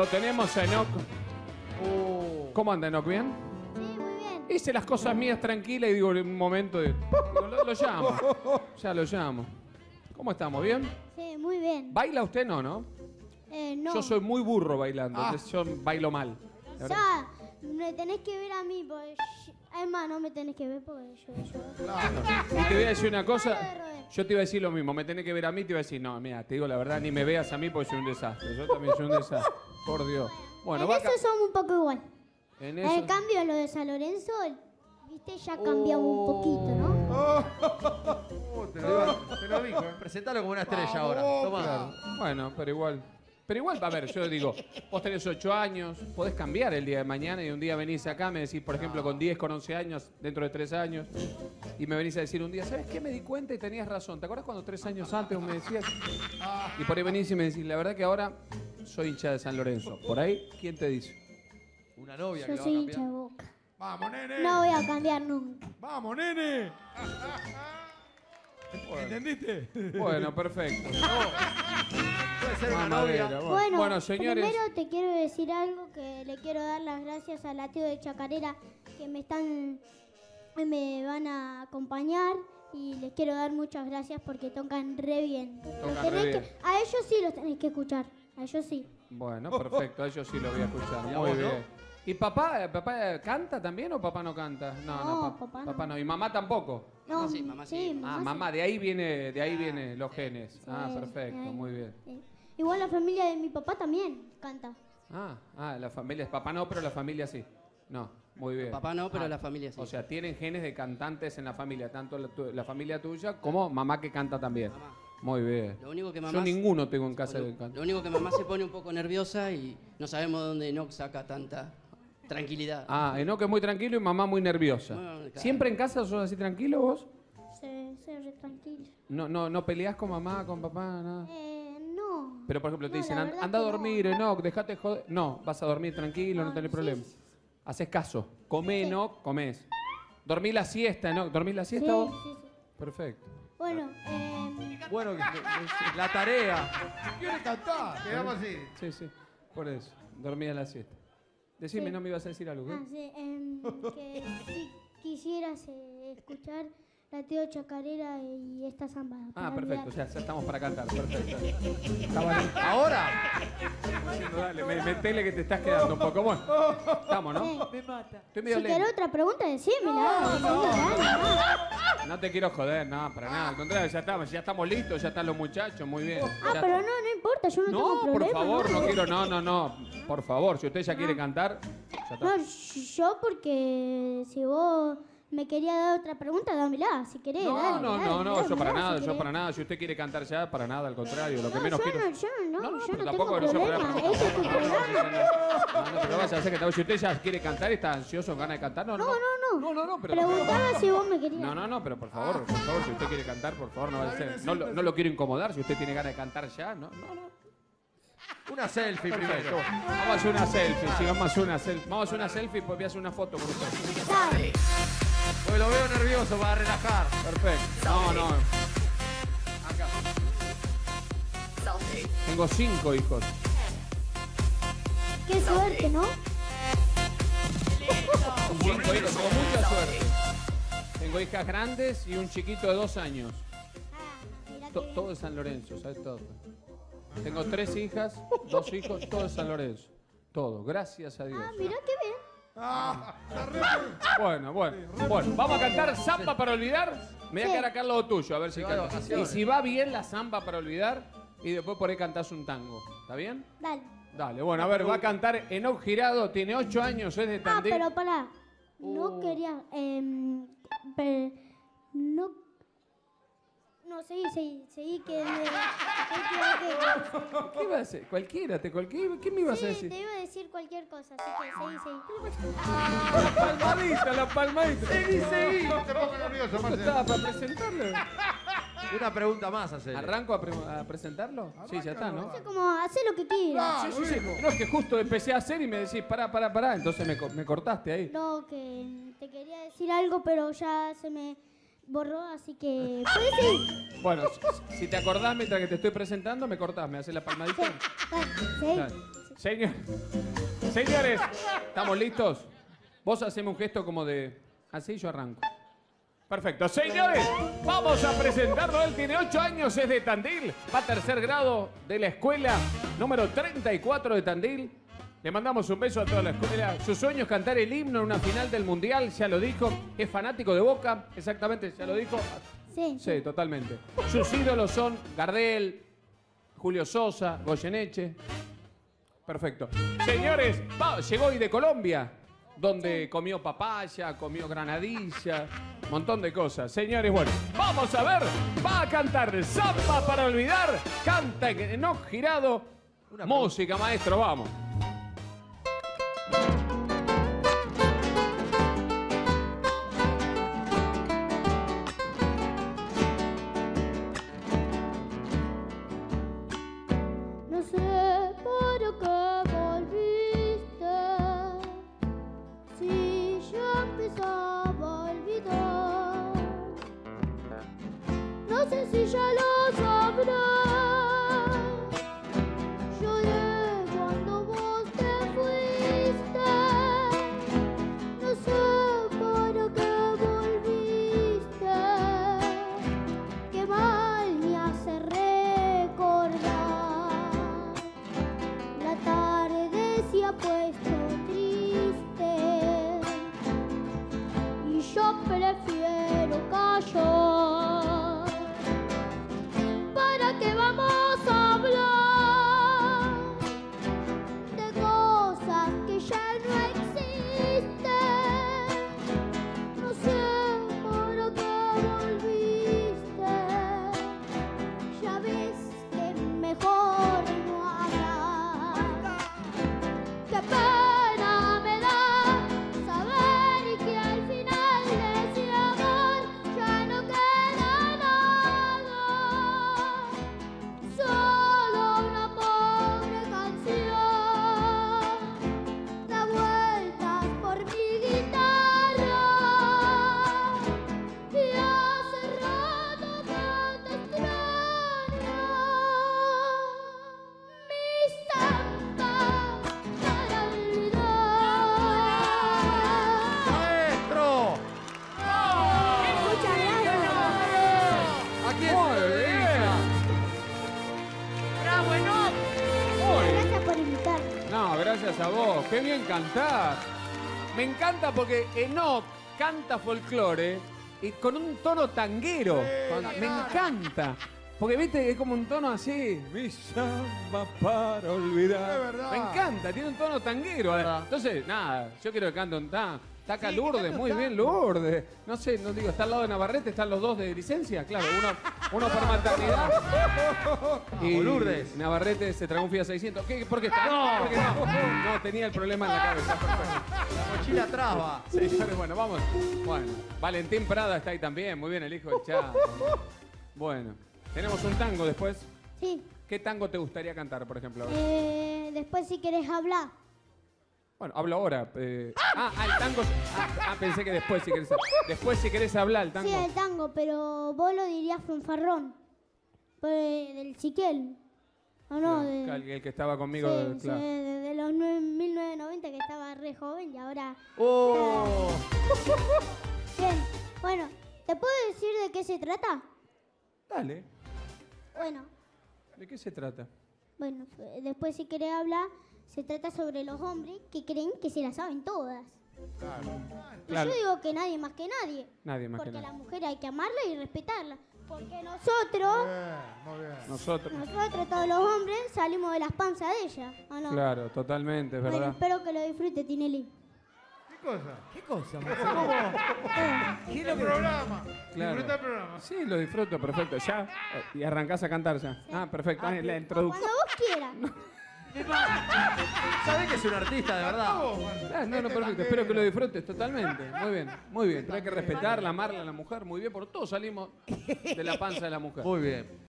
Lo tenemos a Enoch. ¿Cómo anda Enoch? ¿Bien? Sí, muy bien. Hice las cosas mías tranquila y digo en un momento de. digo, lo, lo llamo. Ya lo llamo. ¿Cómo estamos? ¿Bien? Sí, muy bien. ¿Baila usted no, no? Eh, no. Yo soy muy burro bailando. entonces Yo bailo mal. Ya, me tenés que ver a mí, porque... yo- Además, no me tenés que ver porque yo... yo... Y te voy a decir una cosa. Yo te iba a decir lo mismo. Me tenés que ver a mí, te iba a decir, no, mira, te digo la verdad, ni me veas a mí porque soy un desastre. Yo también soy un desastre. Por Dios. Bueno, en va eso somos un poco igual. en En eso. el cambio, lo de San Lorenzo, viste, ya cambiamos un poquito, ¿no? Te lo, te lo dijo, ¿eh? Presentalo como una estrella ahora. Toma. Claro. Bueno, pero igual. Pero igual, a ver, yo digo, vos tenés 8 años, podés cambiar el día de mañana y un día venís acá, me decís, por ejemplo, con 10, con 11 años, dentro de 3 años, y me venís a decir un día, ¿sabes qué? Me di cuenta y tenías razón. ¿Te acuerdas cuando 3 años antes vos me decías? Y por ahí venís y me decís, la verdad que ahora soy hincha de San Lorenzo. Por ahí, ¿quién te dice? Una novia que Yo la va a soy hincha de cambiar. boca. Vamos, nene. No voy a cambiar nunca. Vamos, nene. ¿Entendiste? Bueno, perfecto. Puede ser una Mamadera, novia. bueno. Bueno, señores. primero te quiero decir algo que le quiero dar las gracias a la tío de Chacarera que me están me van a acompañar y les quiero dar muchas gracias porque tocan re bien. Los Tocan tenés re que- bien. a ellos sí los tenés que escuchar, a ellos sí. Bueno, perfecto, eso sí lo voy a escuchar. ¿Y a Muy vos no? bien. ¿Y papá, papá canta también o papá no canta? No, no, No, pa- papá no. ¿Y mamá tampoco? No, sí, mamá sí. Ah, sí. mamá, de ahí viene, de ahí vienen los genes. Ah, perfecto, muy bien. Igual la familia de mi papá también canta. Ah, ah, la familia papá no, pero la familia sí. No, muy bien. Papá no, pero Ah, la familia sí. O sea, tienen genes de cantantes en la familia, tanto la, tu- la familia tuya como mamá que canta también. Mamá. Muy bien. Lo único que Yo mamá ninguno tengo en casa Lo, que canta. lo único que mamá se pone un poco nerviosa y no sabemos dónde no saca tanta tranquilidad. Ah, Enoque es muy tranquilo y mamá muy nerviosa. Bueno, claro. ¿Siempre en casa sos así tranquilo vos? Se, se re tranquilo. No, no, no peleás con mamá, con papá, nada. Eh. Pero por ejemplo te No, dicen, la "An- verdad anda a dormir, no. Enoch, dejate joder. No, vas a dormir tranquilo, no, No, tenés sí, problema. sí. Haces caso. Comé, Sí. Enoch, comés. Dormí la siesta, Enoch. ¿Dormís la Sí, siesta vos? sí, sí. Perfecto. Bueno, eh, Bueno, la tarea. ¿Quiere cantar? Quedamos así. Sí, sí. Por eso. Dormía la siesta. Decime, Sí. no me ibas a decir algo. ¿qué? ah, sí, em, que si quisieras eh, escuchar la tío Chacarera y esta samba. Ah, perfecto. olvidar. Ya, ya estamos para cantar. Perfecto. Ahora. Dale, me- metele que te estás quedando un poco. Bueno, estamos, ¿no? Sí. Estoy medio Si lento. querés otra pregunta, decímela. No te quiero joder, no, para nada. Al contrario, ya estamos, ya estamos listos, ya están los muchachos, muy bien. Ah, Ya- pero no, no importa, yo no, No, tengo por problema. favor, no quiero, no, no, no. Por favor, si usted ya quiere cantar, ya está. No, yo porque si vos me querías dar otra pregunta, dámela, si querés. No, dale, no, dale, no, no, dámela, yo para si nada, yo querés. para nada. Si usted quiere cantar ya, para nada, al contrario. Lo que No, menos yo quiero. no, yo no, yo pero no tampoco tengo no problema. Este es tu No, no, programa. no, no, pero vas a hacer que si usted ya quiere cantar está ansioso, ganas de cantar, no, no. No, no, no. No, no, no, pero. Preguntaba si vos me querías. No, no, no, pero por favor, por favor, si usted quiere cantar, por favor, no va a ser. No, lo- no lo quiero incomodar, si usted tiene ganas de cantar ya, no, no, no. Una selfie primero. Vamos a hacer una selfie, sí, vamos a hacer una selfie. Vamos a hacer una selfie, pues voy a hacer una foto con usted. Dale. Porque lo veo nervioso para relajar. Perfecto. No, no. Acá. Tengo cinco hijos. Qué suerte, ¿no? Cinco hijos, tengo mucha suerte. Tengo hijas grandes y un chiquito de dos años. Ah, To- todo de San Lorenzo, ¿sabes todo? Tengo tres hijas, dos hijos, todo de San Lorenzo. Todo, gracias a Dios. Ah, mira qué bien. Bueno, bueno, bueno, vamos a cantar Samba para olvidar. Me voy a quedar acá al lado tuyo, a ver si. Y si va bien la Samba para olvidar, y después por ahí cantás un tango. ¿Está bien? Dale. Dale, bueno, a ver, va a cantar Enoch Girado, tiene ocho años, es de Ah, Tandil. pero pará. No quería. em, no. No, seguí, seguí, seguí que. me- que- ¿Qué iba a hacer? Cualquiera, te cualquier, ¿qué me ibas a Sí, decir? te iba a decir cualquier cosa, así que seguí, seguí. La palmadita, la palmadita. Seguí, seguí. No te pongas nervioso, ¿Esto Marcelo. estaba para presentarlo? Una pregunta más hacer. ¿Arranco a, pre- a presentarlo? Sí, ya está, ¿no? Como, hace lo que quieras. Ah, Sí, sí, sí. No, es que justo empecé a hacer y me decís, pará, pará, pará. Entonces me, co- me cortaste ahí. No, que te quería decir algo, pero ya se me borró, así que. Puedes seguir. Bueno, si- si te acordás mientras que te estoy presentando, me cortás, me haces la palmadita. Dale. Señor, señores, ¿estamos listos? Vos haceme un gesto como de. Así yo arranco. Perfecto. Señores, vamos a presentarlo. Él tiene 8 años, es de Tandil. Va a tercer grado de la escuela número 34 de Tandil. Le mandamos un beso a toda la escuela. Su sueño es cantar el himno en una final del Mundial, ya lo dijo. Es fanático de Boca, exactamente, ya lo dijo. Sí. Sí, totalmente. Sus ídolos son Gardel, Julio Sosa, Goyeneche. Perfecto. Señores, va- llegó hoy de Colombia, donde comió papaya, comió granadilla, montón de cosas. Señores, bueno, vamos a ver, va a cantar Zamba para olvidar, canta Enoch Girado. Una Música, maestro, vamos. Si ya empezaba olvidar. No sé si ya lo sabrás. Qué bien cantar. Me encanta porque Enoch canta folclore y con un tono tanguero. Me encanta. Porque viste, es como un tono así. Mi samba para olvidar. Es verdad. Me encanta, tiene un tono tanguero. Entonces, nada, yo quiero que cante un tan. Está acá Lourdes, muy bien Lourdes. No sé, no digo, está al lado de Navarrete, están los dos de licencia, claro, uno, uno por maternidad. Vamos, Lourdes. Navarrete se tragó un Fiat 600. ¿Qué? ¿Por qué está? ¿Por qué no? No, tenía el problema en la cabeza. La mochila va. Señores, bueno, vamos. Bueno, Valentín Prada está ahí también. Muy bien, el hijo del Chavo. Bueno, tenemos un tango después. Sí. ¿Qué tango te gustaría cantar, por ejemplo? Eh, después si querés hablar. Bueno, hablo ahora. eh. Ah, ah, el tango. Ah, ah, pensé que después si querés. Después si querés hablar el tango. Sí, el tango, pero vos lo dirías fanfarrón. Pues, del Siquel. ¿O no? De, el- el que estaba conmigo. sí, sí, claro. de los nue- 1990 que estaba re joven y ahora... ¡Oh! Bien, bueno, ¿te puedo decir de qué se trata? Dale. Bueno, ¿De qué se trata? bueno, después si querés hablar, se trata sobre los hombres que creen que se las saben todas. Y Claro. yo digo que nadie más que nadie. Nadie más que Porque a la nadie. mujer hay que amarla y respetarla. Porque nosotros, Bien, muy bien. Nosotros. nosotros todos los hombres, salimos de las panzas de ella. ¿o no? Claro, totalmente, es Bueno, verdad. espero que lo disfrute, Tinelli. ¿Qué cosa? ¿Qué cosa? ¿Qué El programa. Claro. Disfruta el programa. Sí, lo disfruto, perfecto. ¿Ya? Y arrancás a cantar ya. Ah, perfecto. Ah, la introducción. Cuando vos quieras. ¿Sabés que es un artista de verdad? Ah, no, no, perfecto. Espero que lo disfrutes totalmente. Muy bien, muy bien. Pero hay que respetarla, amarla a la mujer. Muy bien, porque todos salimos de la panza de la mujer. Muy bien.